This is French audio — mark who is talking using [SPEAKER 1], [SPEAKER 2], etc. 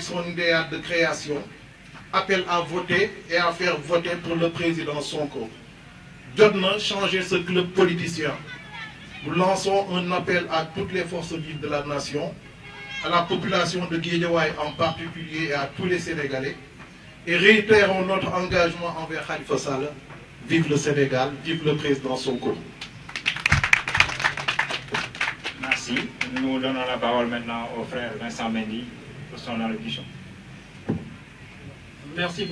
[SPEAKER 1] son idéal de création, appelle à voter et à faire voter pour le président Sonko. Jodna changer ce club politicien. Nous lançons un appel à toutes les forces vives de la nation, à la population de Guédiawaye en particulier et à tous les Sénégalais, et réitérons notre engagement envers Khalifa Sall. Vive le Sénégal, vive le président Sonko.
[SPEAKER 2] Merci. Nous donnons la parole maintenant au frère Vincent Mendy
[SPEAKER 3] Merci.